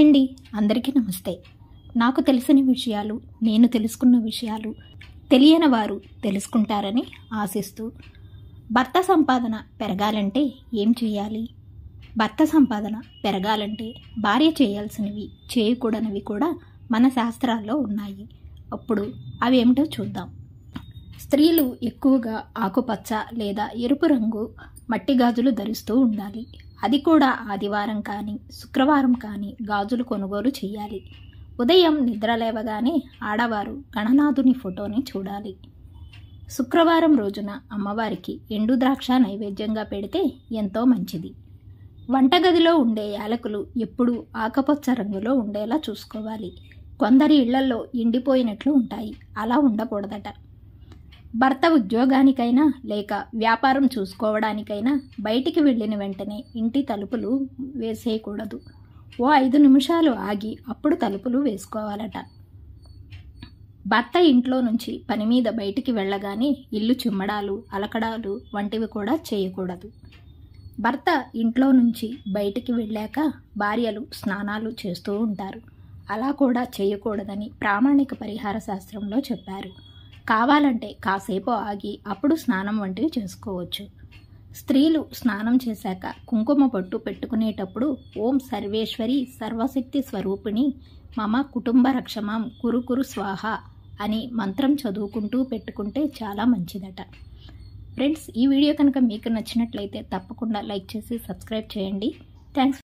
Hi అండి. అందరికీ నమస్తే. నాకు తెలిసిన విషయాలు నేను తెలుసుకున్న విషయాలు తెలియని వారు తెలుసుకుంటారని ఆశిస్తూ భర్త సంపాదన పెరగాలంటే ఏం చేయాలి? భర్త సంపాదన పెరగాలంటే భార్య చేయాల్సినవి చేయకూడనివి కూడా మన శాస్త్రాల్లో ఉన్నాయి. అప్పుడు అవి ఏమిటో చూద్దాం. స్త్రీలు ఎక్కువగా ఆకుపచ్చ లేదా ఎరుపు రంగు మట్టి గాజులు ధరిస్తూ ఉండాలి. అది కూడా ఆదివారం కానీ శుక్రవారం కానీ గాజులు కొనుగోలు చేయాలి. ఉదయం నిద్ర లేవగానే ఆడవారు గణనాథుని ఫోటోని చూడాలి. శుక్రవారం రోజున అమ్మవారికి ఎండు ద్రాక్ష నైవేద్యంగా పెడితే ఎంతో మంచిది. వంటగదిలో ఉండే యాలకులు ఎప్పుడూ ఆకుపచ్చ రంగులో ఉండేలా చూసుకోవాలి. కొందరి ఇళ్ళలో ఎండిపోయినట్లు ఉంటాయి. అలా ఉండకూడదట. భర్త ఉద్యోగానికైనా లేక వ్యాపారం చూసుకోవడానికైనా బయటికి వెళ్ళిన వెంటనే ఇంటి తలుపులు వేసేయకూడదు. ఓ ఐదు నిమిషాలు ఆగి అప్పుడు తలుపులు వేసుకోవాలట. భర్త ఇంట్లో నుంచి పని మీద బయటికి వెళ్ళగానే ఇల్లు చిమ్మడాలు అలకడాలు వంటివి కూడా చేయకూడదు. భర్త ఇంట్లో నుంచి బయటికి వెళ్ళాక భార్యలు స్నానాలు చేస్తూ ఉంటారు. అలా కూడా చేయకూడదని ప్రామాణిక పరిహార శాస్త్రంలో చెప్పారు. కావాలంటే కాసేపు ఆగి అప్పుడు స్నానం వంటివి చేసుకోవచ్చు. స్త్రీలు స్నానం చేశాక కుంకుమ పట్టు పెట్టుకునేటప్పుడు ఓం సర్వేశ్వరి సర్వశక్తి స్వరూపిణి మమ కుటుంబ రక్షమాం కురుకురు స్వాహ అని మంత్రం చదువుకుంటూ పెట్టుకుంటే చాలా మంచిదట. ఫ్రెండ్స్ ఈ వీడియో కనుక మీకు నచ్చినట్లయితే తప్పకుండా లైక్ చేసి సబ్స్క్రైబ్ చేయండి. థ్యాంక్స్